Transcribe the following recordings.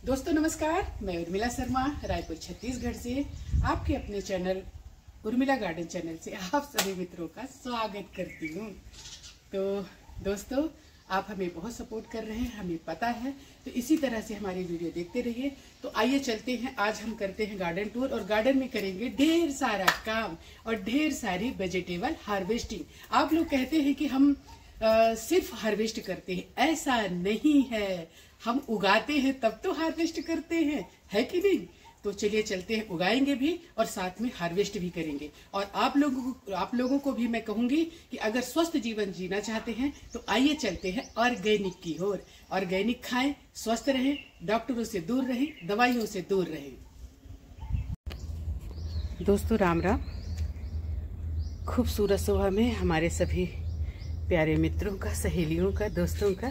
दोस्तों, नमस्कार। मैं उर्मिला शर्मा, रायपुर, छत्तीसगढ़ से आपके अपने चैनल, उर्मिला गार्डन चैनल से आप सभी मित्रों का स्वागत करती हूँ। तो दोस्तों, आप हमें बहुत सपोर्ट कर रहे हैं, हमें पता है तो इसी तरह से हमारी वीडियो देखते रहिए। तो आइए चलते हैं, आज हम करते हैं गार्डन टूर और गार्डन में करेंगे ढेर सारा काम और ढेर सारी वेजिटेबल हार्वेस्टिंग। आप लोग कहते हैं कि हम आ, सिर्फ़ हार्वेस्ट करते हैं। ऐसा नहीं है। हम उगाते हैं तब तो हार्वेस्ट करते हैं। है कि नहीं? तो चलिए चलते हैं उगाएँगे भी और साथ में हार्वेस्ट भी करेंगे। और आप लोगों को आप लोगों को भी मैं कहूँगी कि अगर स्वस्थ जीवन जीना चाहते हैं तो आइए चलते हैं ऑर्गेनिक की ओर। ऑर्गेनिक खाएँ स्वस्थ रहें डॉक्टरों से दूर रहें दवाइयों से दूर रहें। दोस्तों राम राम। खूबसूरत सुबह में हमारे सभी प्यारे मित्रों का, सहेलियों का, दोस्तों का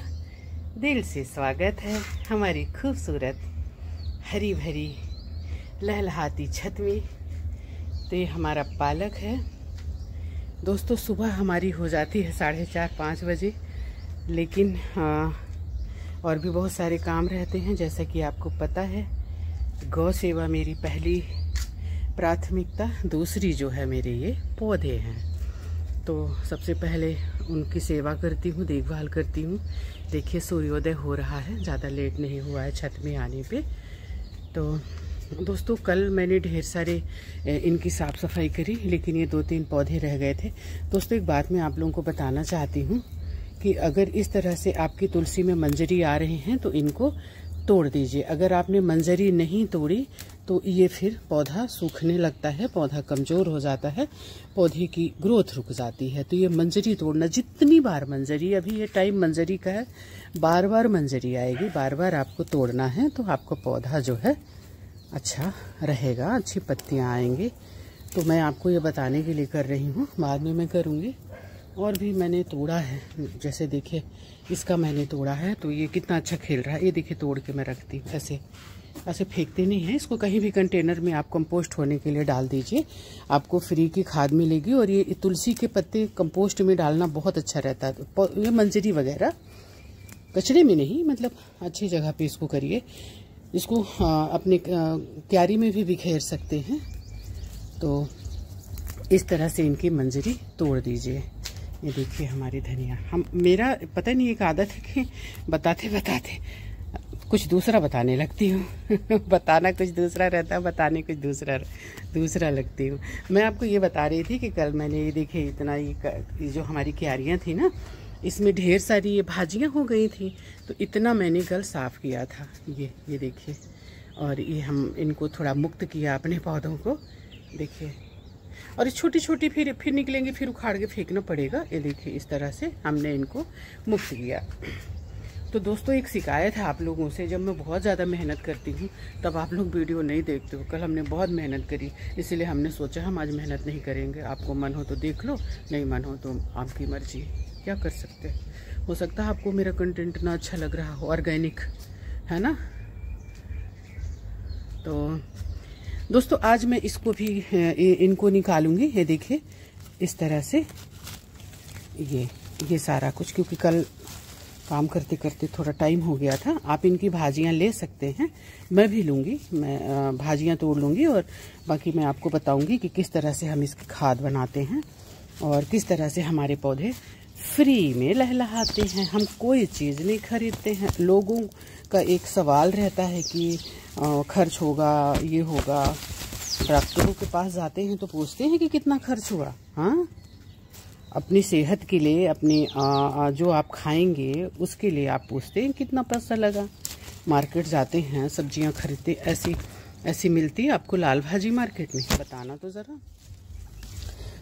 दिल से स्वागत है हमारी खूबसूरत हरी भरी लहलहाती छत में। तो ये हमारा पालक है। दोस्तों, सुबह हमारी हो जाती है साढ़े चार, पाँच बजे, लेकिन हाँ और भी बहुत सारे काम रहते हैं, जैसा कि आपको पता है। गौ सेवा मेरी पहली प्राथमिकता, दूसरी जो है मेरे ये पौधे हैं। तो सबसे पहले उनकी सेवा करती हूँ, देखभाल करती हूँ। देखिए, सूर्योदय हो रहा है, ज़्यादा लेट नहीं हुआ है छत में आने पे। तो दोस्तों, कल मैंने ढेर सारे इनकी साफ़ सफ़ाई करी, लेकिन ये दो तीन पौधे रह गए थे। दोस्तों, एक बात मैं आप लोगों को बताना चाहती हूँ कि अगर इस तरह से आपकी तुलसी में मंजरी आ रहे हैं तो इनको तोड़ दीजिए। अगर आपने मंजरी नहीं तोड़ी तो ये फिर पौधा सूखने लगता है, पौधा कमज़ोर हो जाता है, पौधे की ग्रोथ रुक जाती है। तो ये मंजरी तोड़ना, जितनी बार मंजरी, अभी ये टाइम मंजरी का है बार बार मंजरी आएगी बार बार आपको तोड़ना है तो आपको पौधा जो है अच्छा रहेगा, अच्छी पत्तियाँ आएँगी। तो मैं आपको ये बताने के लिए कर रही हूँ, बाद में मैं करूँगी। और भी मैंने तोड़ा है, जैसे देखिए, इसका मैंने तोड़ा है तो ये कितना अच्छा खेल रहा है, ये देखिए तोड़ के मैं रखती हूँ, ऐसे। ऐसे फेंकते नहीं हैं। इसको कहीं भी कंटेनर में आप कंपोस्ट होने के लिए डाल दीजिए। आपको फ्री की खाद मिलेगी और ये तुलसी के पत्ते कंपोस्ट में डालना बहुत अच्छा रहता है। ये मंजरी वगैरह। कचरे में नहीं मतलब अच्छी जगह पे इसको करिए। इसको अपने क्यारी में भी बिखेर सकते हैं। तो इस तरह से इनकी मंजरी तोड़ दीजिए। ये देखिए हमारी धनिया। हम, मेरा, पता नहीं, एक आदत है कि बताते बताते कुछ दूसरा बताने लगती हूँ। बताना कुछ दूसरा रहता है, बताने कुछ दूसरा दूसरा लगती हूँ। मैं आपको ये बता रही थी कि कल मैंने, ये देखे इतना ये जो हमारी क्यारियाँ थी ना, इसमें ढेर सारी ये भाजियाँ हो गई थी तो इतना मैंने कल साफ़ किया था। ये ये देखिए, और ये हम, इनको थोड़ा मुक्त किया अपने पौधों को। देखिए, और ये छोटी छोटी फिर फिर निकलेंगे, फिर उखाड़ के फेंकना पड़ेगा। ये देखिए, इस तरह से हमने इनको मुक्त किया। तो दोस्तों, एक शिकायत है आप लोगों से। जब मैं बहुत ज़्यादा मेहनत करती हूँ, तब आप लोग वीडियो नहीं देखते हो। कल हमने बहुत मेहनत करी, इसीलिए हमने सोचा हम आज मेहनत नहीं करेंगे। आपको मन हो तो देख लो, नहीं मन हो तो आपकी मर्ज़ी। क्या कर सकते हैं? हो सकता है आपको मेरा कंटेंट ना अच्छा लग रहा हो ऑर्गेनिक है ना? तो दोस्तों, आज मैं इसको भी इनको निकालूँगी। ये देखिए, इस तरह से ये ये सारा कुछ, क्योंकि कल काम करते करते थोड़ा टाइम हो गया था। आप इनकी भाजियाँ ले सकते हैं। मैं भी लूँगी। मैं भाजियाँ तोड़ लूँगी और बाकी मैं आपको बताऊँगी कि किस तरह से हम इसकी खाद बनाते हैं और किस तरह से हमारे पौधे फ्री में लहलहाते हैं। हम कोई चीज़ नहीं खरीदते हैं। लोगों का एक सवाल रहता है कि खर्च होगा, ये होगा। डॉक्टरों के पास जाते हैं तो पूछते हैं कि कितना खर्च हुआ हाँ? अपनी सेहत के लिए, अपनी जो आप खाएँगे, उसके लिए आप पूछते हैं, कितना पैसा लगा? मार्केट जाते हैं, सब्ज़ियाँ खरीदते, ऐसी ऐसी मिलती है आपको लाल भाजी मार्केट में। बताना तो ज़रा।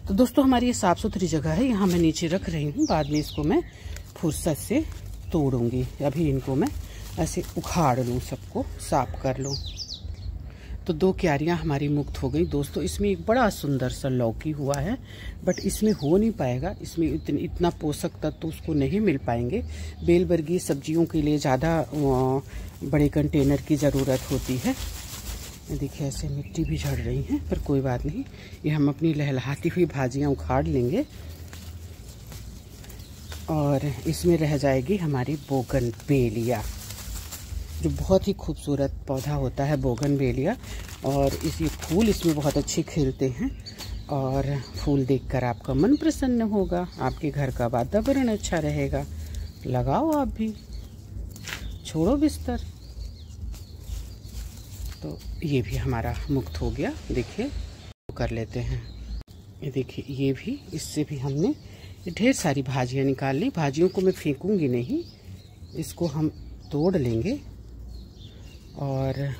तो दोस्तों, हमारी ये साफ़ सुथरी जगह है, यहाँ मैं नीचे रख रही हूँ, बाद में इसको मैं फुर्सत से तोड़ूँगी। अभी इनको मैं ऐसे उखाड़ लूँ, सबको साफ़ कर लूँ। तो दो क्यारियाँ हमारी मुक्त हो गई। दोस्तों इसमें एक बड़ा सुंदर सा लौकी हुआ है बट इसमें हो नहीं पाएगा। इसमें इतन, इतना पोषक तत्व तो उसको नहीं मिल पाएँगे। बेलबर्गीय सब्जियों के लिए ज़्यादा बड़े कंटेनर की ज़रूरत होती है। देखिए ऐसे मिट्टी भी झड़ रही है पर कोई बात नहीं। ये हम अपनी लहलहाती हुई भाजियाँ उखाड़ लेंगे। और इसमें रह जाएगी हमारी बोगन बेलिया जो बहुत ही खूबसूरत पौधा होता है बोगन बेलिया और इस फूल इसमें बहुत अच्छे खिलते हैं, और फूल देखकर आपका मन प्रसन्न होगा, आपके घर का वातावरण अच्छा रहेगा। लगाओ आप भी, छोड़ो बिस्तर। तो ये भी हमारा मुक्त हो गया, देखिए, कर लेते हैं। ये देखिए, ये भी, इससे भी हमने ढेर सारी भाजियाँ निकाल ली। भाजियों को मैं फेंकूँगी नहीं, इसको हम तोड़ लेंगे। और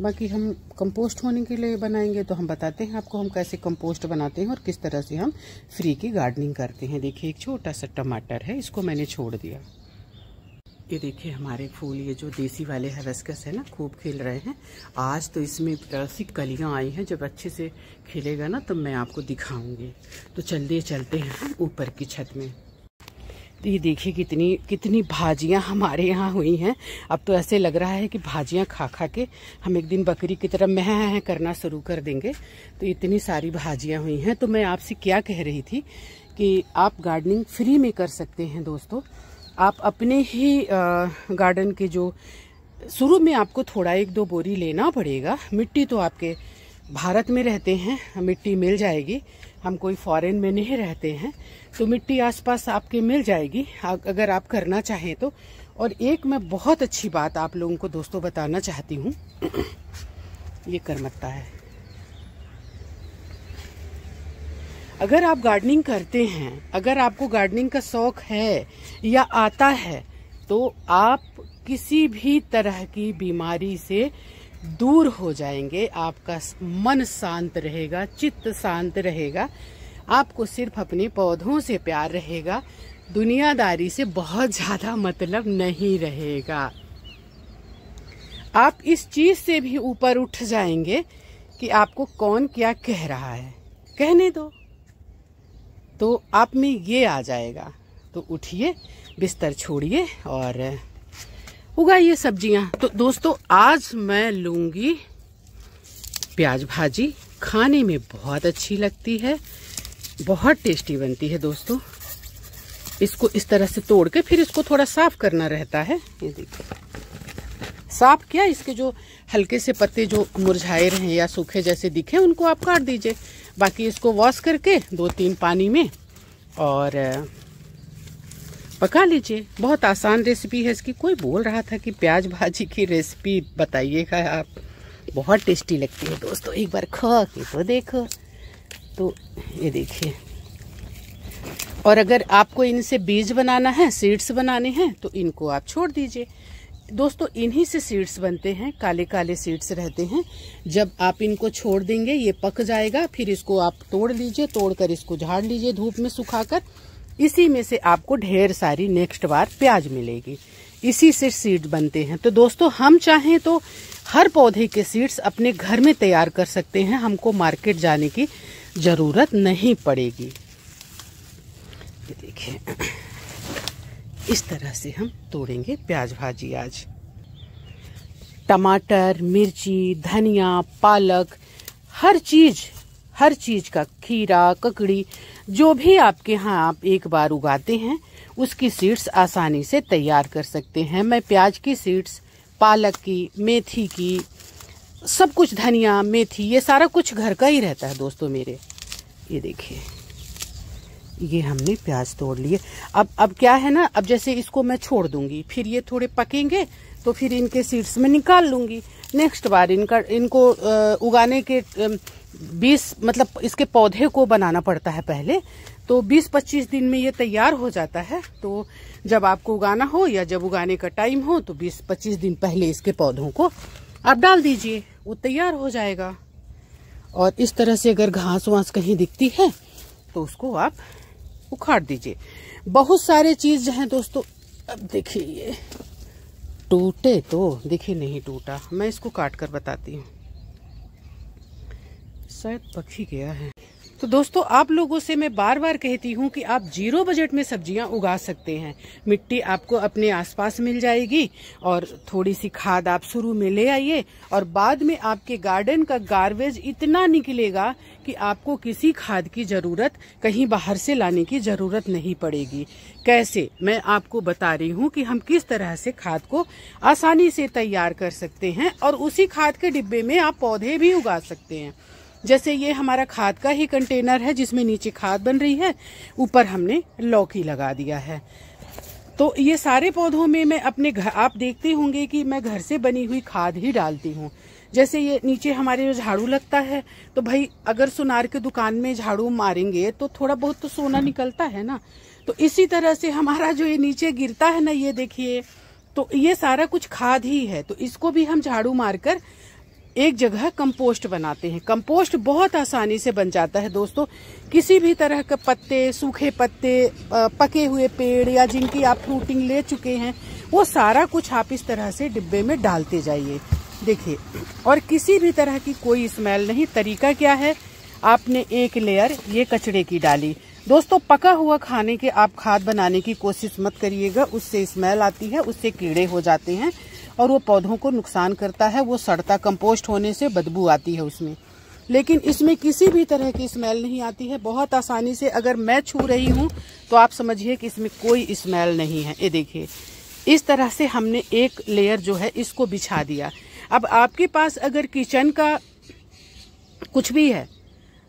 बाकी हम कंपोस्ट होने के लिए बनाएँगे तो हम बताते हैं आपको हम कैसे कंपोस्ट बनाते हैं और किस तरह से हम फ्री की गार्डनिंग करते हैं। देखिए, एक छोटा सा टमाटर है, इसको मैंने छोड़ दिया। ये देखिए, हमारे फूल, ये जो देसी वाले हवस्कस है ना, खूब खिल रहे हैं। आज तो इसमें ऐसी कलियाँ आई हैं, जब अच्छे से खिलेगा ना तो मैं आपको दिखाऊँगी। तो चलते चलते हैं ऊपर की छत में। ये देखिए कितनी कितनी भाजियाँ हमारे यहाँ हुई हैं। अब तो ऐसे लग रहा है कि भाजियाँ खा खा के हम एक दिन बकरी की तरह मह है करना शुरू कर देंगे। तो इतनी सारी भाजियाँ हुई हैं। तो मैं आपसे क्या कह रही थी कि आप गार्डनिंग फ्री में कर सकते हैं दोस्तों। आप अपने ही गार्डन के जो, शुरू में आपको थोड़ा एक दो बोरी लेना पड़ेगा। मिट्टी तो आपके भारत में रहते हैं, मिट्टी मिल जाएगी। हम कोई फॉरेन में नहीं रहते हैं तो मिट्टी आसपास आपके मिल जाएगी अगर आप करना चाहें तो। और एक मैं बहुत अच्छी बात आप लोगों को दोस्तों बताना चाहती हूँ। ये करमत्ता है। अगर आप गार्डनिंग करते हैं, अगर आपको गार्डनिंग का शौक है या आता है तो आप किसी भी तरह की बीमारी से दूर हो जाएँगे, आपका मन शांत रहेगा, चित्त शांत रहेगा, आपको सिर्फ़ अपने पौधों से प्यार रहेगा, दुनियादारी से बहुत ज़्यादा मतलब नहीं रहेगा। आप इस चीज़ से भी ऊपर उठ जाएँगे कि आपको कौन क्या कह रहा है। कहने दो। तो आप में ये आ जाएगा। तो उठिए, बिस्तर छोड़िए और उगाइए सब्ज़ियाँ। तो दोस्तों, आज मैं लूँगी प्याज भाजी। खाने में बहुत अच्छी लगती है, बहुत टेस्टी बनती है दोस्तों। इसको इस तरह से तोड़ के फिर इसको थोड़ा साफ़ करना रहता है। ये देखो साफ़ किया, इसके जो हल्के से पत्ते जो मुरझाए रहे या सूखे जैसे दिखे, उनको आप काट दीजिए। बाकी इसको वॉश करके दो तीन पानी में और पका लीजिए। बहुत आसान रेसिपी है इसकी। कोई बोल रहा था कि प्याज भाजी की रेसिपी बताइएगा आप। बहुत टेस्टी लगती है दोस्तों, एक बार खा के तो देखो। तो ये देखिए। और अगर आपको इनसे बीज बनाना है सीड्स बनाने हैं तो इनको आप छोड़ दीजिए। दोस्तों, इन्हीं से सीड्स बनते हैं, काले काले सीड्स रहते हैं। जब आप इनको छोड़ देंगे, ये पक जाएगा, फिर इसको आप तोड़ लीजिए, तोड़कर इसको झाड़ लीजिए धूप में सुखाकर। इसी में से आपको ढेर सारी नेक्स्ट बार प्याज मिलेगी। इसी से सीड बनते हैं। तो दोस्तों, हम चाहें तो हर पौधे के सीड्स अपने घर में तैयार कर सकते हैं। हमको मार्केट जाने की ज़रूरत नहीं पड़ेगी। देखिए, इस तरह से हम तोड़ेंगे प्याज भाजी आज। टमाटर, मिर्ची, धनिया, पालक, हर चीज़ हर चीज़ का खीरा, ककड़ी जो भी आपके यहाँ आप एक बार उगाते हैं, उसकी सीड्स आसानी से तैयार कर सकते हैं। मैं प्याज की सीड्स, पालक की, मेथी की, सब कुछ धनिया, मेथी, ये सारा कुछ घर का ही रहता है दोस्तों मेरे। ये देखिए। ये हमने प्याज तोड़ लिए। अब अब क्या है ना, अब जैसे इसको मैं छोड़ दूँगी, फिर ये थोड़े पकेंगे तो फिर इनके सीड्स में निकाल लूँगी। नेक्स्ट बार इनका, इनको उगाने के बीस मतलब इसके पौधे को बनाना पड़ता है पहले तो 20-25 दिन में ये तैयार हो जाता है। तो जब आपको उगाना हो या जब उगाने का टाइम हो तो 20-25 दिन पहले इसके पौधों को आप डाल दीजिए, वो तैयार हो जाएगा। और इस तरह से अगर घास वास कहीं दिखती है तो उसको आप उखाड़ दीजिए। बहुत सारे चीज़ हैं दोस्तों, अब देखिए ये। टूटे तो देखिए नहीं टूटा। मैं इसको काट कर बताती हूँ। शायद पक ही गया है। तो दोस्तों, आप लोगों से मैं बार बार कहती हूँ कि आप ज़ीरो बजट में सब्ज़ियाँ उगा सकते हैं। मिट्टी आपको अपने आसपास मिल जाएगी और थोड़ी सी खाद आप शुरू में ले आइए और बाद में आपके गार्डन का गार्बेज इतना निकलेगा कि आपको किसी खाद की ज़रूरत कहीं बाहर से लाने की ज़रूरत नहीं पड़ेगी। कैसे? मैं आपको बता रही हूँ कि हम किस तरह से खाद को आसानी से तैयार कर सकते हैं और उसी खाद के डिब्बे में आप पौधे भी उगा सकते हैं। जैसे ये हमारा खाद का ही कंटेनर है जिसमें नीचे खाद बन रही है, ऊपर हमने लौकी लगा दिया है। तो ये सारे पौधों में मैं अपने घर आप देखते होंगे कि मैं घर से बनी हुई खाद ही डालती हूँ। जैसे ये नीचे हमारे जो झाड़ू लगता है तो भाई अगर सुनार के दुकान में झाड़ू मारेंगे तो थोड़ा बहुत तो सोना निकलता है ना। तो इसी तरह से हमारा जो ये नीचे गिरता है ना, ये देखिए तो ये सारा कुछ खाद ही है। तो इसको भी हम झाड़ू मारकर एक जगह कंपोस्ट बनाते हैं। कंपोस्ट बहुत आसानी से बन जाता है दोस्तों। किसी भी तरह के पत्ते, सूखे पत्ते पके हुए पेड़ या जिनकी आप फ्रूटिंग ले चुके हैं, वो सारा कुछ आप इस तरह से डिब्बे में डालते जाइए। देखिए, और किसी भी तरह की कोई स्मेल नहीं। तरीका क्या है? आपने एक लेयर ये कचड़े की डाली। दोस्तों, पका हुआ खाने के आप खाद बनाने की कोशिश मत करिएगा। उससे स्मेल आती है, उससे कीड़े हो जाते हैं। और वो पौधों को नुकसान करता है, वो सड़ता, कंपोस्ट होने से बदबू आती है उसमें। लेकिन इसमें किसी भी तरह की स्मेल नहीं आती है। बहुत आसानी से अगर मैं छू रही हूँ तो आप समझिए कि इसमें कोई स्मेल नहीं है। ये देखिए, इस तरह से हमने एक लेयर जो है, इसको बिछा दिया। अब आपके पास अगर किचन का कुछ भी है,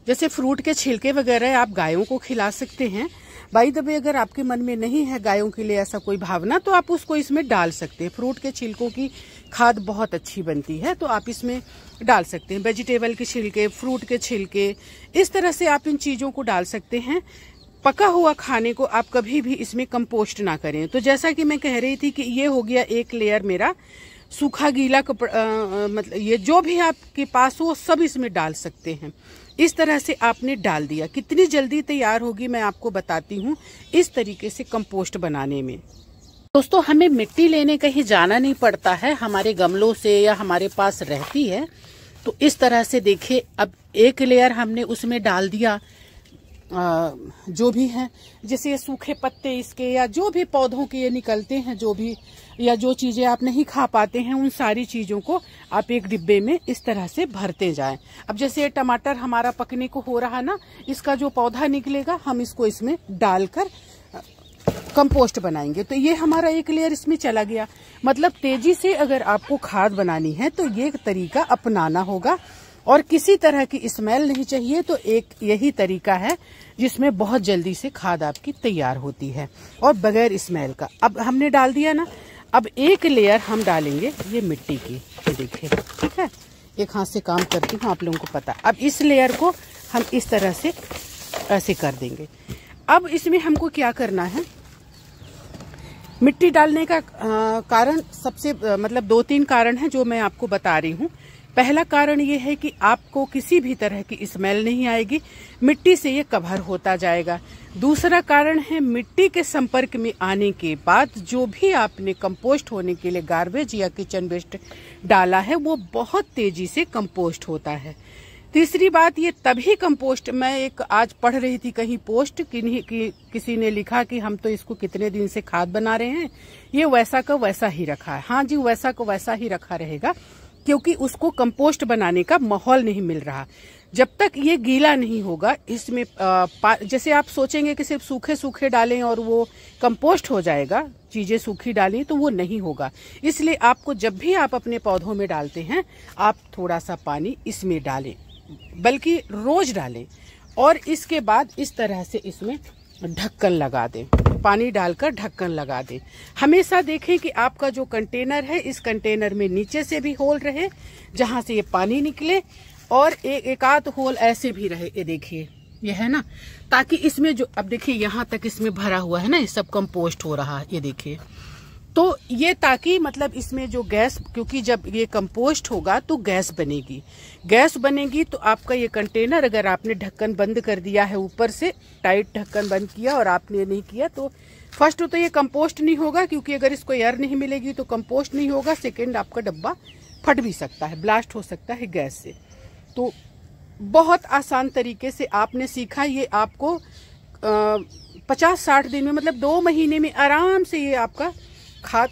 जैसे फ्रूट के छिलके वगैरह आप गायों को खिला सकते हैं बाई दबे अगर आपके मन में नहीं है गायों के लिए ऐसा कोई भावना तो आप उसको इसमें डाल सकते हैं। फ्रूट के छिलकों की खाद बहुत अच्छी बनती है तो आप इसमें डाल सकते हैं। वेजिटेबल के छिलके फ्रूट के छिलके, इस तरह से आप इन चीज़ों को डाल सकते हैं। पका हुआ खाने को आप कभी भी इसमें कंपोस्ट ना करें। तो जैसा कि मैं कह रही थी कि ये हो गया एक लेयर मेरा सूखा गीला कपड़ा मतलब ये जो भी आपके पास हो, सब इसमें डाल सकते हैं। इस तरह से आपने डाल दिया। कितनी जल्दी तैयार होगी मैं आपको बताती हूँ इस तरीके से कंपोस्ट बनाने में। दोस्तों, हमें मिट्टी लेने कहीं जाना नहीं पड़ता है। हमारे गमलों से या हमारे पास रहती है। तो इस तरह से देखिए, अब एक लेयर हमने उसमें डाल दिया। जो भी है, जैसे ये सूखे पत्ते इसके या जो भी पौधों के ये निकलते हैं, जो भी या जो चीज़ें आप नहीं खा पाते हैं, उन सारी चीज़ों को आप एक डिब्बे में इस तरह से भरते जाएँ। अब जैसे ये टमाटर हमारा पकने को हो रहा ना, इसका जो पौधा निकलेगा, हम इसको इसमें डालकर कंपोस्ट बनाएँगे। तो ये हमारा एक लेयर इसमें चला गया। मतलब तेज़ी से अगर आपको खाद बनानी है तो ये तरीका अपनाना होगा। और किसी तरह की स्मेल नहीं चाहिए तो एक यही तरीका है जिसमें बहुत जल्दी से खाद आपकी तैयार होती है। और बगैर स्मेल का, अब हमने डाल दिया ना, अब एक लेयर हम डालेंगे ये मिट्टी की, ये देखिए, ठीक है? एक हाथ से काम करती हूँ, आप लोगों को पता। अब इस लेयर को हम इस तरह से, ऐसे कर देंगे। अब इसमें हमको क्या करना है? मिट्टी डालने का कारण सबसे मतलब दो तीन कारण है जो मैं आपको बता रही हूँ। पहला कारण ये है कि आपको किसी भी तरह की स्मेल नहीं आएगी मिट्टी से ये कवर होता जाएगा। दूसरा कारण है मिट्टी के संपर्क में आने के बाद जो भी आपने कंपोस्ट होने के लिए गार्बेज या किचन वेस्ट डाला है वो बहुत तेज़ी से कंपोस्ट होता है। तीसरी बात ये तभी कंपोस्ट मैं एक आज पढ़ रही थी कहीं पोस्ट किन्हीं कि, किसी ने लिखा कि हम तो इसको कितने दिन से खाद बना रहे हैं ये वैसा का वैसा ही रखा है। हाँ जी वैसा का वैसा ही रखा रहेगा। क्योंकि उसको कंपोस्ट बनाने का माहौल नहीं मिल रहा। जब तक ये गीला नहीं होगा, इसमें जैसे आप सोचेंगे कि सिर्फ़ सूखे सूखे डालें और वो कंपोस्ट हो जाएगा, चीज़ें सूखी डालें तो वो नहीं होगा। इसलिए आपको जब भी आप अपने पौधों में डालते हैं, आप थोड़ा सा पानी इसमें डालें, बल्कि रोज डालें और इसके बाद इस तरह से इसमें ढक्कन लगा दें। पानी डालकर ढक्कन लगा दें। हमेशा देखें कि आपका जो कंटेनर है, इस कंटेनर में नीचे से भी होल रहे, जहाँ से ये पानी निकले और एक एकाध होल ऐसे भी रहे। ये देखिए, ये है ना? ताकि इसमें जो, अब देखिए, यहाँ तक इसमें भरा हुआ है ना, ये सब कंपोस्ट हो रहा है। ये देखिए तो ये ताकि मतलब इसमें जो गैस, क्योंकि जब ये कंपोस्ट होगा तो गैस बनेगी। गैस बनेगी तो आपका ये कंटेनर अगर आपने ढक्कन बंद कर दिया है ऊपर से टाइट ढक्कन बंद किया और आपने नहीं किया तो फ़र्स्ट तो ये कंपोस्ट नहीं होगा, क्योंकि अगर इसको एयर नहीं मिलेगी तो कंपोस्ट नहीं होगा सेकेंड आपका डब्बा फट भी सकता है ब्लास्ट हो सकता है गैस से। तो बहुत आसान तरीके से आपने सीखा, ये आपको पचास साठ दिन में मतलब दो महीने में आराम से ये आपका खाद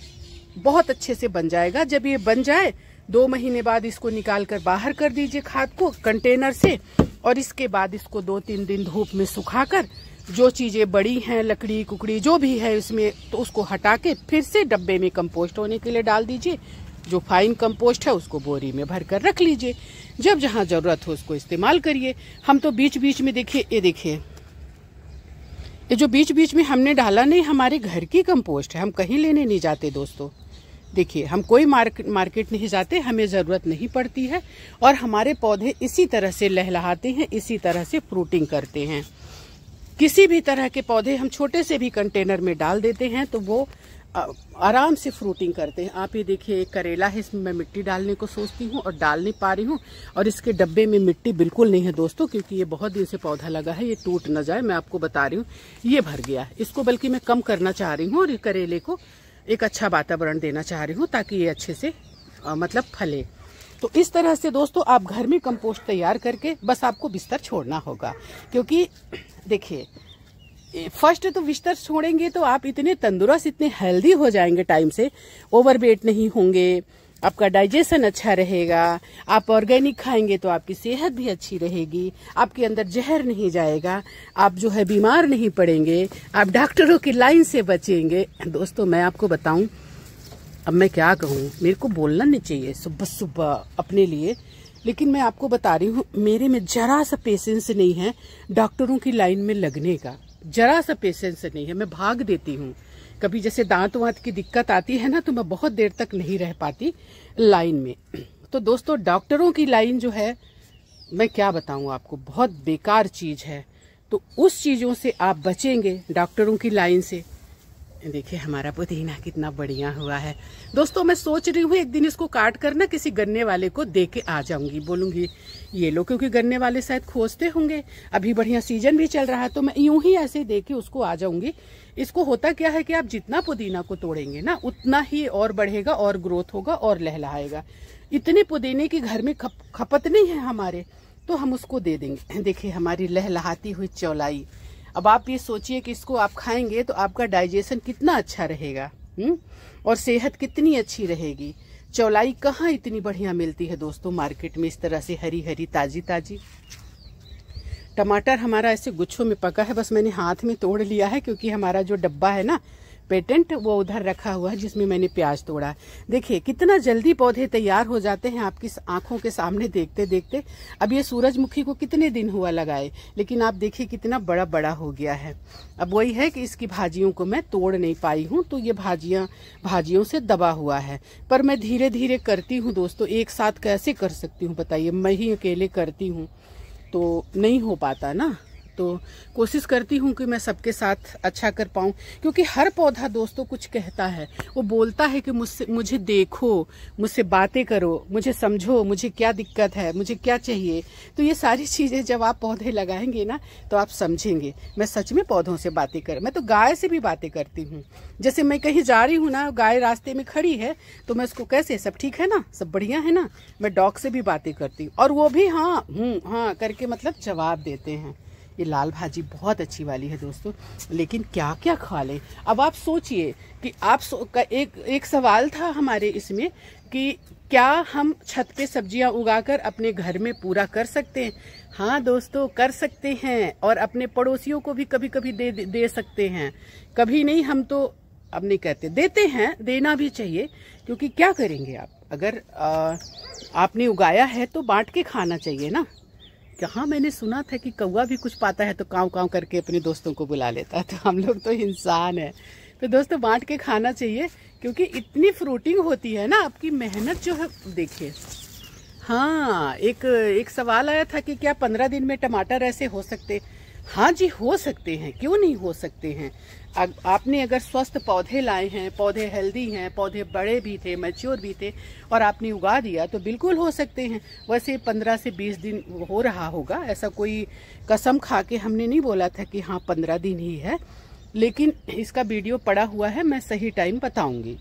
बहुत अच्छे से बन जाएगा। जब ये बन जाए, दो महीने बाद इसको निकाल कर बाहर कर दीजिए खाद को कंटेनर से, और इसके बाद इसको दो तीन दिन धूप में सुखाकर, जो चीज़ें बड़ी हैं, लकड़ी, कुकड़ी, जो भी है इसमें तो उसको हटा के फिर से डब्बे में कंपोस्ट होने के लिए डाल दीजिए। जो फाइन कंपोस्ट है, उसको बोरी में भर कर रख लीजिए। जब जहाँ ज़रूरत हो उसको इस्तेमाल करिए। हम तो बीच बीच में देखिए, ये देखिए ये जो बीच बीच में हमने डाला नहीं, हमारे घर की कंपोस्ट है। हम कहीं लेने नहीं जाते दोस्तों। देखिए, हम कोई मार्केट मार्केट नहीं जाते, हमें ज़रूरत नहीं पड़ती है और हमारे पौधे इसी तरह से लहलाते हैं, इसी तरह से फ्रूटिंग करते हैं। किसी भी तरह के पौधे हम छोटे से भी कंटेनर में डाल देते हैं तो वो आराम से फ्रूटिंग करते हैं। आप ये देखिए एक करेला है इसमें मैं मिट्टी डालने को सोचती हूँ और डाल नहीं पा रही हूँ और इसके डब्बे में मिट्टी बिल्कुल नहीं है दोस्तों क्योंकि ये बहुत दिन से पौधा लगा है ये टूट न जाए मैं आपको बता रही हूँ ये भर गया है। इसको बल्कि मैं कम करना चाह रही हूँ और करेले को एक अच्छा वातावरण देना चाह रही हूँ ताकि ये अच्छे से आ, मतलब फले। तो इस तरह से दोस्तों आप घर में कंपोस्ट तैयार करके बस आपको बिस्तर छोड़ना होगा क्योंकि देखिए फ़र्स्ट तो बिस्तर छोड़ेंगे तो आप इतने तंदुरुस्त, इतने हेल्दी हो जाएँगे टाइम से। ओवरवेट नहीं होंगे, आपका डाइजेशन अच्छा रहेगा, आप ऑर्गेनिक खाएँगे तो आपकी सेहत भी अच्छी रहेगी, आपके अंदर जहर नहीं जाएगा, आप जो है बीमार नहीं पड़ेंगे, आप डॉक्टरों की लाइन से बचेंगे। दोस्तों, मैं आपको बताऊँ, अब मैं क्या कहूँ, मेरे को बोलना नहीं चाहिए सुबह सुबह अपने लिए, लेकिन मैं आपको बता रही हूँ, मेरे में जरा सा पेशेंस नहीं है डॉक्टरों की लाइन में लगने का। जरा सा पेशेंस नहीं है, मैं भाग देती हूँ। कभी जैसे दांत वांत की दिक्कत आती है ना तो मैं बहुत देर तक नहीं रह पाती लाइन में। तो दोस्तों डॉक्टरों की लाइन जो है, मैं क्या बताऊँ आपको, बहुत बेकार चीज़ है। तो उस चीज़ों से आप बचेंगे डॉक्टरों की लाइन से। देखिए हमारा पुदीना कितना बढ़िया हुआ है। दोस्तों मैं सोच रही हूँ एक दिन इसको काट कर ना किसी गन्ने वाले को दे के आ जाऊँगी बोलूँगी ये लो क्योंकि गन्ने वाले शायद खोजते होंगे। अभी बढ़िया सीज़न भी चल रहा है तो मैं यूँ ही ऐसे दे के उसको आ जाऊँगी। इसको होता क्या है कि आप जितना पुदीना को तोड़ेंगे ना उतना ही और बढ़ेगा और ग्रोथ होगा और लहलाएगा। इतने पुदीने की घर में खप, खपत नहीं है हमारे तो हम उसको दे देंगे। देखिए हमारी लहलहाती हुई चौलाई। अब आप ये सोचिए कि इसको आप खाएँगे तो आपका डाइजेशन कितना अच्छा रहेगा हुँ? और सेहत कितनी अच्छी रहेगी चौलाई कहाँ इतनी बढ़िया मिलती है दोस्तों मार्केट में इस तरह से हरी हरी ताजी ताजी टमाटर हमारा ऐसे गुच्छों में पका है, बस मैंने हाथ में तोड़ लिया है क्योंकि हमारा जो डब्बा है ना पेटेंट वो उधर रखा हुआ है जिसमें मैंने प्याज तोड़ा। देखिए, कितना जल्दी पौधे तैयार हो जाते हैं आपकी आँखों के सामने देखते देखते। अब ये सूरजमुखी को कितने दिन हुआ लगाए, लेकिन आप देखिए कितना बड़ा बड़ा हो गया है। अब वही है कि इसकी भाजियों को मैं तोड़ नहीं पाई हूँ तो ये भाजियाँ, भाजियों से दबा हुआ है। पर मैं धीरे धीरे करती हूँ दोस्तों, एक साथ कैसे कर सकती हूँ, बताइए। मैं ही अकेले करती हूँ तो नहीं हो पाता ना। तो कोशिश करती हूँ कि मैं सबके साथ अच्छा कर पाऊँ, क्योंकि हर पौधा दोस्तों कुछ कहता है। वो बोलता है कि मुझसे, मुझे देखो, मुझसे बातें करो, मुझे समझो, मुझे क्या दिक्कत है, मुझे क्या चाहिए। तो ये सारी चीज़ें जब आप पौधे लगाएँगे ना तो आप समझेंगे, मैं सच में पौधों से बातें कर, मैं तो गाय से भी बातें करती हूँ। जैसे मैं कहीं जा रही हूँ ना, गाय रास्ते में खड़ी है तो मैं उसको कैसे, सब ठीक है ना? सब बढ़िया है ना? मैं डॉग से भी बातें करती हूँ। और वो भी हाँ हूँ हाँ करके मतलब जवाब देते हैं। ये लाल भाजी बहुत अच्छी वाली है दोस्तों लेकिन क्या क्या खा लें? अब आप सोचिए कि आप सो, का एक एक सवाल था हमारे इसमें कि क्या हम छत पे सब्ज़ियाँ उगाकर अपने घर में पूरा कर सकते हैं? हाँ दोस्तों कर सकते हैं और अपने पड़ोसियों को भी कभी कभी दे दे सकते हैं। कभी नहीं हम तो अब नहीं कहते देते हैं देना भी चाहिए क्योंकि क्या करेंगे आप? अगर आ, आपने उगाया है तो बांट के खाना चाहिए ना। कहाँ मैंने सुना था कि कौआ भी कुछ पाता है तो काव काव करके अपने दोस्तों को बुला लेता है। तो हम लोग तो इंसान है। तो दोस्तों, बांट के खाना चाहिए, क्योंकि इतनी फ्रूटिंग होती है ना, आपकी मेहनत जो है, देखिए। हाँ एक एक सवाल आया था कि क्या पंद्रह दिन में टमाटर ऐसे हो सकते? हाँ जी, हो सकते हैं। क्यों नहीं हो सकते हैं? आपने अगर स्वस्थ पौधे लाए हैं, पौधे हेल्दी हैं, पौधे बड़े भी थे मैच्योर भी थे, और आपने उगा दिया तो बिल्कुल हो सकते हैं। वैसे पंद्रह से बीस दिन हो रहा होगा, ऐसा कोई कसम खा के हमने नहीं बोला था कि हाँ पंद्रह दिन ही है, लेकिन इसका वीडियो पड़ा हुआ है, मैं सही टाइम बताऊँगी।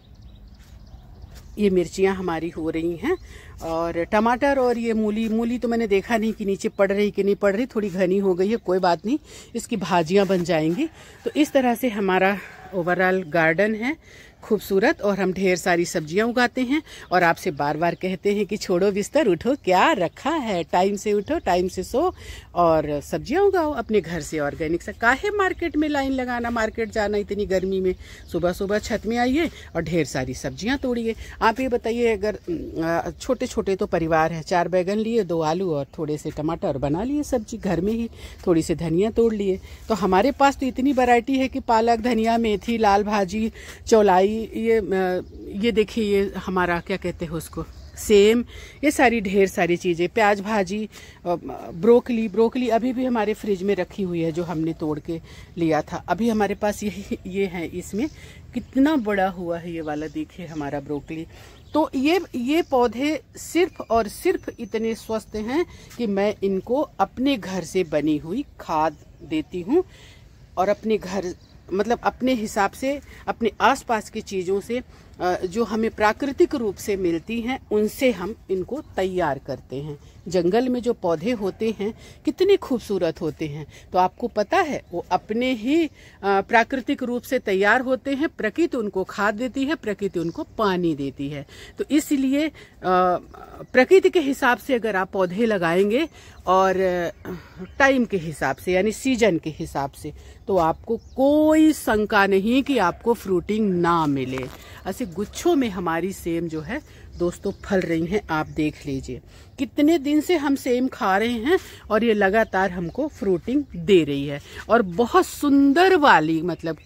ये मिर्चियाँ हमारी हो रही हैं और टमाटर और ये मूली मूली तो मैंने देखा नहीं कि नीचे पड़ रही कि नहीं पड़ रही, थोड़ी घनी हो गई है, कोई बात नहीं, इसकी भाजियाँ बन जाएँगी। तो इस तरह से हमारा ओवरऑल गार्डन है। खूबसूरत और हम ढेर सारी सब्ज़ियाँ उगाते हैं और आपसे बार बार कहते हैं कि छोड़ो बिस्तर, उठो, क्या रखा है? टाइम से उठो, टाइम से सो और सब्ज़ियाँ उगाओ। अपने घर से ऑर्गेनिक से काहे मार्केट में लाइन लगाना, मार्केट जाना इतनी गर्मी में। सुबह सुबह छत में आइए और ढेर सारी सब्ज़ियाँ तोड़िए। आप ये बताइए, अगर छोटे छोटे तो परिवार है, चार बैगन लिए, दो आलू और थोड़े से टमाटर बना लिए सब्ज़ी घर में ही, थोड़ी सी धनिया तोड़ लिए। तो हमारे पास तो इतनी वैरायटी है कि पालक, धनिया, मेथी, लाल भाजी, चौलाई ये ये देखिए, ये हमारा, क्या कहते हैं उसको सेम ये सारी ढेर सारी चीज़ें, प्याज भाजी ब्रोकली ब्रोकली अभी भी हमारे फ्रिज में रखी हुई है जो हमने तोड़ के लिया था। अभी हमारे पास ये ये है इसमें, कितना बड़ा हुआ है ये वाला, देखिए हमारा ब्रोकली। तो ये ये पौधे सिर्फ़ और सिर्फ़ इतने स्वस्थ हैं कि मैं इनको अपने घर से बनी हुई खाद देती हूँ और अपने घर मतलब अपने हिसाब से अपने आसपास की चीज़ों से जो हमें प्राकृतिक रूप से मिलती हैं, उनसे हम इनको तैयार करते हैं। जंगल में जो पौधे होते हैं, कितने खूबसूरत होते हैं। तो आपको पता है, वो अपने ही प्राकृतिक रूप से तैयार होते हैं, प्रकृति उनको खाद देती है, प्रकृति उनको पानी देती है। तो इसलिए प्रकृति के हिसाब से अगर आप पौधे लगाएँगे, और, टाइम के हिसाब से, यानी सीज़न के हिसाब से तो आपको कोई शंका नहीं कि आपको फ्रूटिंग ना मिले। ऐसे गुच्छों में हमारी सेम जो है दोस्तों फल रही हैं, आप देख लीजिए। कितने दिन से हम सेम खा रहे हैं और ये लगातार हमको फ्रूटिंग दे रही है। और बहुत सुंदर वाली मतलब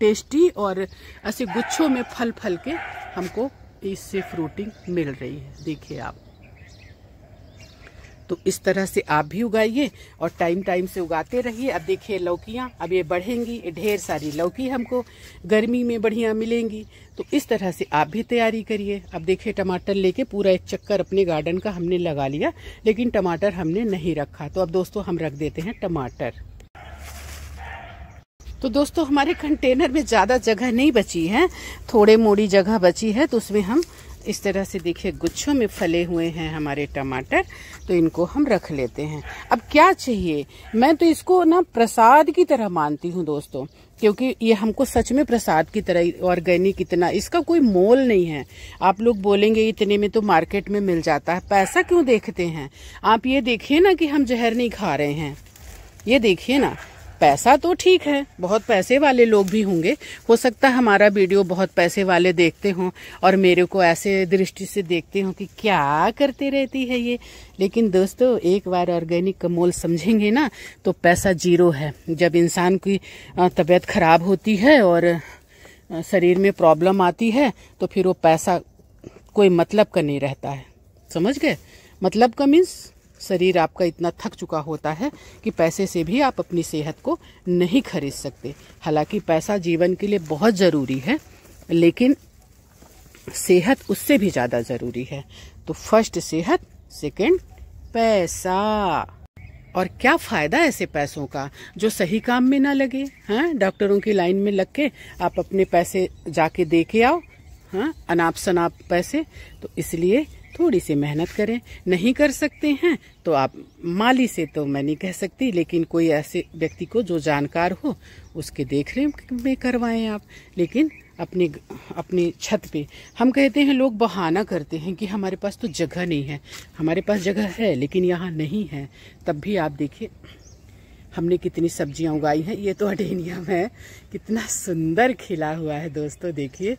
टेस्टी और ऐसे गुच्छों में फल फल के हमको इससे फ्रूटिंग मिल रही है। देखिए आप। तो इस तरह से आप भी उगाइए और टाइम टाइम से उगाते रहिए। अब देखिए लौकियाँ, अब ये बढ़ेंगी ढेर सारी लौकी हमको गर्मी में बढ़िया मिलेंगी। तो इस तरह से आप भी तैयारी करिए। अब देखिए टमाटर लेके पूरा एक चक्कर अपने गार्डन का हमने लगा लिया, लेकिन टमाटर हमने नहीं रखा। तो अब दोस्तों हम रख देते हैं टमाटर। तो दोस्तों हमारे कंटेनर में ज़्यादा जगह नहीं बची है, थोड़े मोड़ी जगह बची है तो उसमें हम इस तरह से देखिए, गुच्छों में फले हुए हैं हमारे टमाटर तो इनको हम रख लेते हैं। अब क्या चाहिए? मैं तो इसको ना प्रसाद की तरह मानती हूँ दोस्तों, क्योंकि ये हमको सच में प्रसाद की तरह ऑर्गेनिक इतना, इसका कोई मोल नहीं है। आप लोग बोलेंगे, इतने में तो मार्केट में मिल जाता है। पैसा क्यों देखते हैं? आप ये देखिए ना कि हम जहर नहीं खा रहे हैं। ये देखिए ना पैसा तो ठीक है, बहुत पैसे वाले लोग भी होंगे। हो सकता है हमारा वीडियो बहुत पैसे वाले देखते हों और मेरे को ऐसे दृष्टि से देखते हों कि क्या करते रहती है ये। लेकिन दोस्तों, एक बार ऑर्गेनिक का मोल समझेंगे ना तो पैसा ज़ीरो है। जब इंसान की तबीयत खराब होती है और शरीर में प्रॉब्लम आती है तो फिर वो पैसा कोई मतलब का नहीं रहता है। समझ गए? मतलब का मीन्स शरीर आपका इतना थक चुका होता है कि पैसे से भी आप अपनी सेहत को नहीं खरीद सकते। हालाँकि पैसा जीवन के लिए बहुत ज़रूरी है, लेकिन सेहत उससे भी ज़्यादा ज़रूरी है। तो फ़र्स्ट सेहत, सेकंड पैसा। और क्या फ़ायदा ऐसे पैसों का, जो सही काम में ना लगे, हैं? डॉक्टरों की लाइन में लग के आप अपने पैसे जाके दे के आओ हाँ? अनाप शनाप पैसे। तो इसलिए थोड़ी सी मेहनत करें, नहीं कर सकते हैं तो आप माली से तो मैं नहीं कह सकती, लेकिन कोई ऐसे व्यक्ति को जो जानकार हो, उसके देख रेख में करवाएँ आप। लेकिन अपने अपनी छत पे, हम कहते हैं लोग बहाना करते हैं कि हमारे पास तो जगह नहीं है। हमारे पास जगह है, लेकिन यहाँ नहीं है। तब भी आप देखिए, हमने कितनी सब्ज़ियाँ उगाई हैं, ये तो अडेनियम है। कितना सुंदर खिला हुआ है, दोस्तों, देखिए।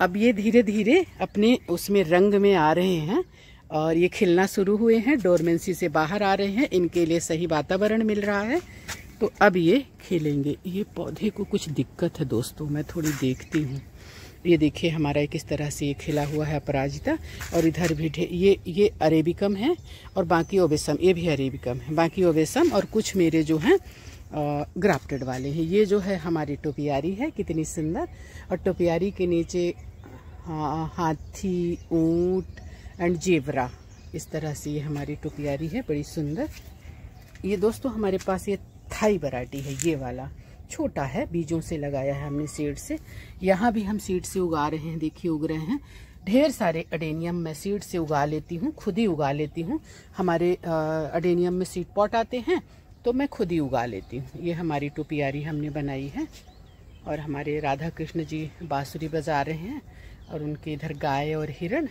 अब ये धीरे धीरे अपने उसमें रंग में आ रहे हैं और ये खिलना शुरू हुए हैं, डोरमेंसी से बाहर आ रहे हैं, इनके लिए सही वातावरण मिल रहा है। तो अब ये खिलेंगे। ये पौधे को कुछ दिक्कत है दोस्तों, मैं थोड़ी देखती हूँ। ये देखिए, हमारा किस तरह से ये खिला हुआ है अपराजिता, और इधर भी ये ये अरेबिकम है, और बाकी ओबेसम, ये भी अरेबिकम है। बाकी ओबेसम और कुछ मेरे जो हैं ग्राफ्टेड वाले हैं। ये जो है हमारी टोपियारी है, कितनी सुंदर। और टोपियारी के नीचे हाँ हाथी, ऊँट एंड जेबरा इस तरह से ये हमारी टोपियारी है, बड़ी सुंदर। ये दोस्तों, हमारे पास ये थाई वैरायटी है, ये वाला। छोटा है, बीजों से लगाया है हमने सीड से। यहाँ भी हम सीड से उगा रहे हैं, देखिए, उग रहे हैं। ढेर सारे अडेनियम मैं सीड से उगा लेती हूँ, खुद ही उगा लेती हूँ। हमारे अडेनियम में सीड पॉट आते हैं तो मैं खुद ही उगा लेती हूँ। ये हमारी टोपियारी हमने बनाई है। और हमारे राधा कृष्ण जी बांसुरी बजा रहे हैं। और उनके इधर गाय और हिरण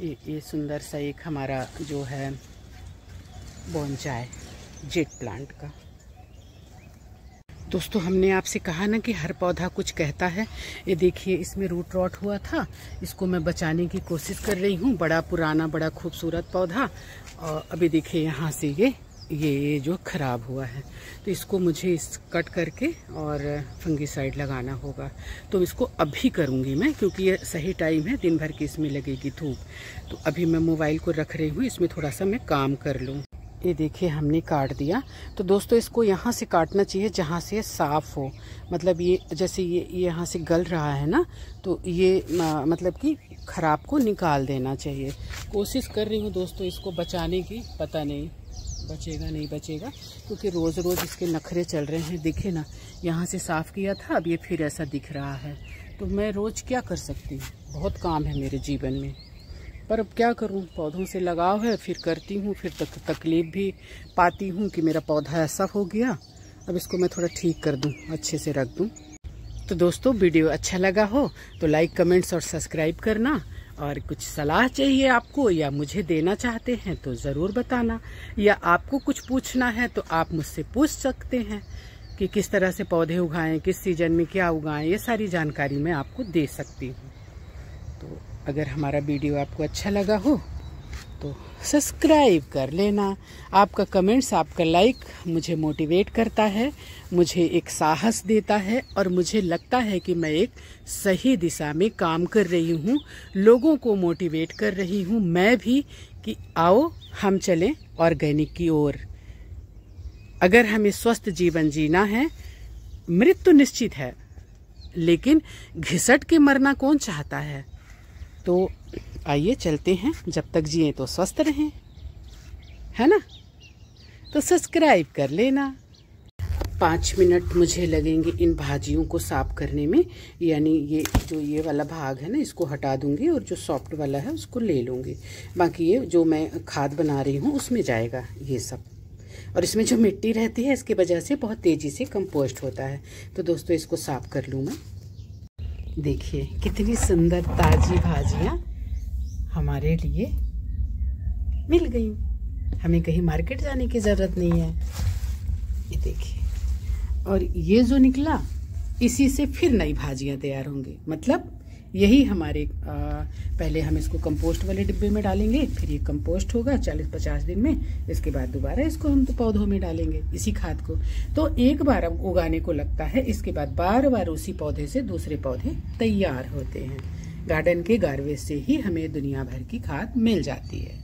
ये, ये सुंदर सा एक हमारा जो है बोनचाय जेट प्लांट का। दोस्तों हमने आपसे कहा ना कि हर पौधा कुछ कहता है। ये देखिए इसमें रूट रॉट हुआ था। इसको मैं बचाने की कोशिश कर रही हूँ। बड़ा पुराना बड़ा खूबसूरत पौधा। और अभी देखिए यहाँ से ये ये जो ख़राब हुआ है तो इसको मुझे इस कट करके और फंगीसाइड लगाना होगा। तो इसको अभी करूँगी मैं, क्योंकि ये सही टाइम है, दिन भर की इसमें लगेगी धूप। तो अभी मैं मोबाइल को रख रही हूँ, इसमें थोड़ा सा मैं काम कर लूँ। ये देखिए, हमने काट दिया। तो दोस्तों, इसको यहाँ से काटना चाहिए, जहाँ से साफ़ हो। मतलब ये, जैसे ये यहाँ से गल रहा है ना तो ये मतलब कि ख़राब को निकाल देना चाहिए। कोशिश कर रही हूँ दोस्तों इसको बचाने की, पता नहीं। बचेगा, नहीं बचेगा, क्योंकि रोज़ रोज़ इसके नखरे चल रहे हैं। दिखे ना, यहाँ से साफ़ किया था, अब ये फिर ऐसा दिख रहा है। तो मैं रोज़ क्या कर सकती हूँ? बहुत काम है मेरे जीवन में। पर अब क्या करूँ? पौधों से लगाव है, फिर करती हूँ, फिर तक, तकलीफ़ भी पाती हूँ कि मेरा पौधा ऐसा हो गया। अब इसको मैं थोड़ा ठीक कर दूँ, अच्छे से रख दूँ। तो दोस्तों, वीडियो अच्छा लगा हो तो लाइक, कमेंट्स और सब्सक्राइब करना। और कुछ सलाह चाहिए आपको या मुझे देना चाहते हैं तो ज़रूर बताना, या आपको कुछ पूछना है तो आप मुझसे पूछ सकते हैं कि किस तरह से पौधे उगाएँ, किस सीज़न में क्या उगाएँ, ये सारी जानकारी मैं आपको दे सकती हूँ। तो अगर हमारा वीडियो आपको अच्छा लगा हो तो सब्सक्राइब कर लेना। आपका कमेंट्स, आपका लाइक मुझे मोटिवेट करता है, मुझे एक साहस देता है और मुझे लगता है कि मैं एक सही दिशा में काम कर रही हूँ, लोगों को मोटिवेट कर रही हूँ। मैं भी कि आओ, हम चलें ऑर्गेनिक की ओर। अगर हमें स्वस्थ जीवन जीना है, मृत्यु निश्चित है, लेकिन घिसट के मरना कौन चाहता है? तो आइए चलते हैं, जब तक जिए तो स्वस्थ रहें। है ना? तो सब्सक्राइब कर लेना। पाँच मिनट मुझे लगेंगे इन भाजियों को साफ़ करने में, यानी ये जो ये वाला भाग है ना, इसको हटा दूँगी और जो सॉफ्ट वाला है, उसको ले लूँगी। बाकी ये जो मैं खाद बना रही हूँ, उसमें जाएगा ये सब। और इसमें जो मिट्टी रहती है, इसकी वजह से बहुत तेज़ी से कंपोस्ट होता है। तो दोस्तों, इसको साफ़ कर लूँ मैं। देखिए, कितनी सुंदर ताज़ी भाजियाँ। हमारे लिए मिल गई। हमें कहीं मार्केट जाने की ज़रूरत नहीं है। ये देखिए। और ये जो निकला इसी से फिर नई भाजियाँ तैयार होंगी। मतलब यही हमारे आ, पहले हम इसको कंपोस्ट वाले डिब्बे में डालेंगे फिर ये कंपोस्ट होगा 40-50 दिन में। इसके बाद दोबारा इसको हम तो पौधों में डालेंगे इसी खाद को। तो एक बार अब उगाने को लगता है इसके बाद बार बार उसी पौधे से दूसरे पौधे तैयार होते हैं। गार्डन के गारवे से ही हमें दुनिया भर की खाद मिल जाती है।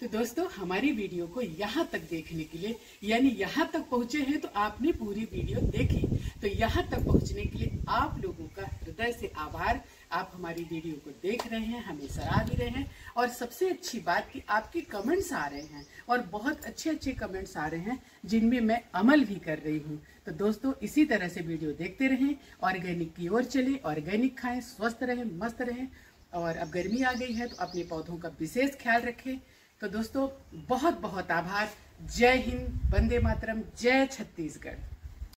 तो दोस्तों, हमारी वीडियो को यहाँ तक देखने के लिए, यानी यहाँ तक पहुँचे हैं तो आपने पूरी वीडियो देखी। तो यहाँ तक पहुँचने के लिए आप लोगों का हृदय से आभार। आप हमारी वीडियो को देख रहे हैं, हमें सराह भी रहे हैं और सबसे अच्छी बात कि आपके कमेंट्स आ रहे हैं और बहुत अच्छे अच्छे कमेंट्स आ रहे हैं जिनमें मैं अमल भी कर रही हूँ। तो दोस्तों, इसी तरह से वीडियो देखते रहें ऑर्गेनिक की ओर चले ऑर्गेनिक खाएँ, स्वस्थ रहें, मस्त रहें और अब गर्मी आ गई है तो अपने पौधों का विशेष ख्याल रखें। तो दोस्तों बहुत बहुत आभार। जय हिंद, वंदे मातरम, जय छत्तीसगढ़।